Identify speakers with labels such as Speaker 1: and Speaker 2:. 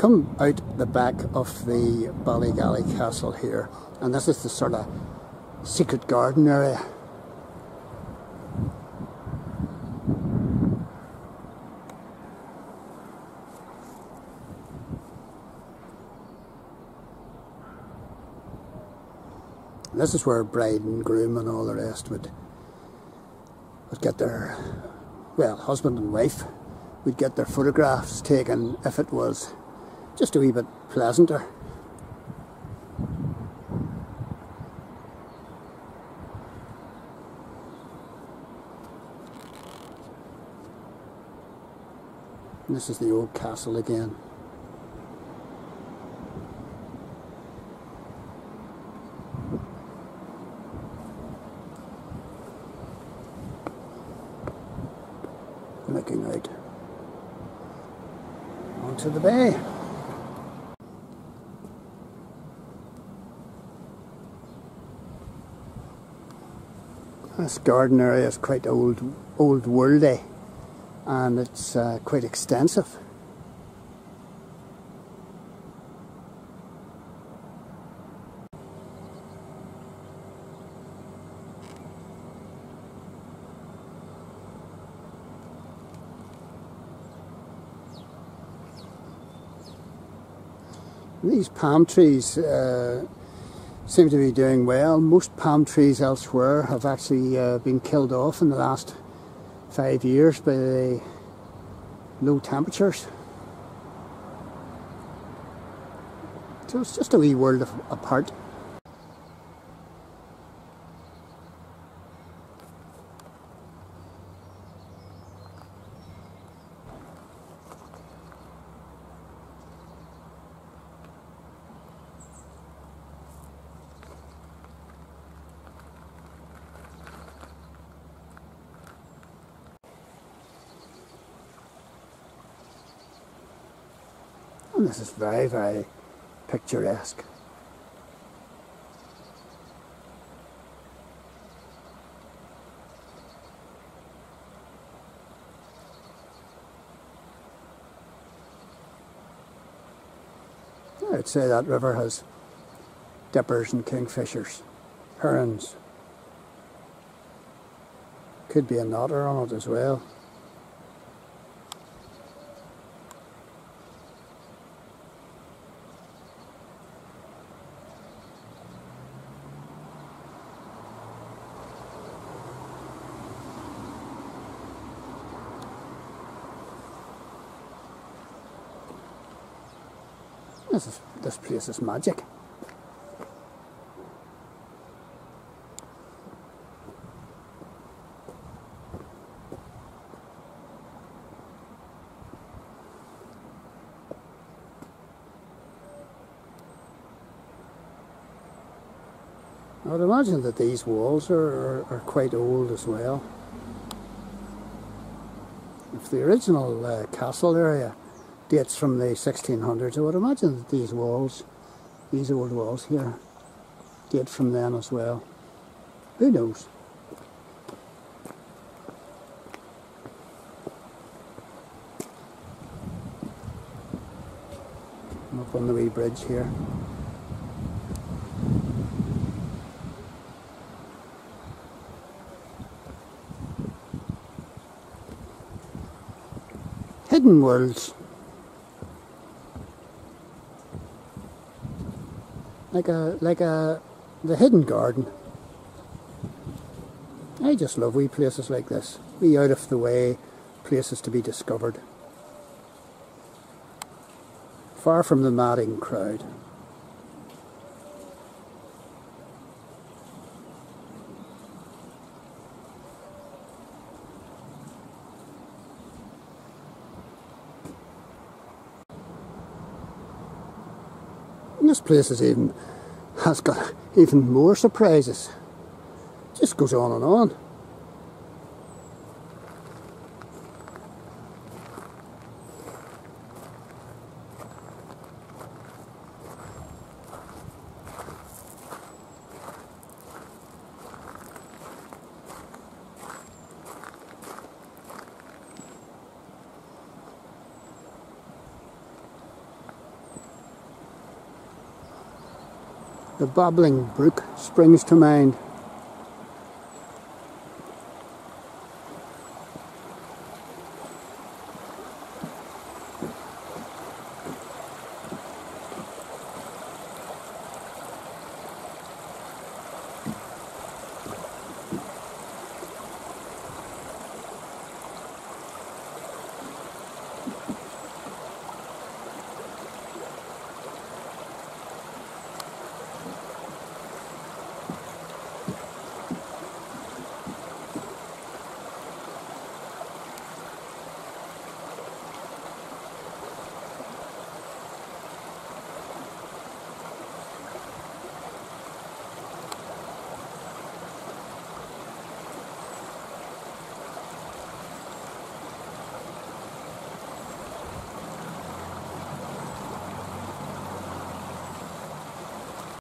Speaker 1: come out the back of the Ballygally Castle here, and this is the sort of secret garden area. This is where bride and groom and all the rest would would get their well, husband and wife would get their photographs taken if it was just a wee bit pleasanter. And this is the old castle again. looking out onto the bay. This garden area is quite old, old worldy, and it's uh, quite extensive. These palm trees uh, seem to be doing well. Most palm trees elsewhere have actually uh, been killed off in the last five years by the low temperatures. So it's just a wee world apart. And this is very, very picturesque. I'd say that river has dippers and kingfishers, herons. Could be a otter on it as well. This, is, this place is magic. I would imagine that these walls are, are, are quite old as well. If the original uh, castle area dates from the 1600s. I would imagine that these walls, these old walls here, date from then as well. Who knows? I'm up on the wee bridge here. Hidden worlds. Like a like a the hidden garden. I just love wee places like this, wee out of the way places to be discovered, far from the madding crowd. This place is even has got even more surprises. Just goes on and on. The bubbling brook springs to mind.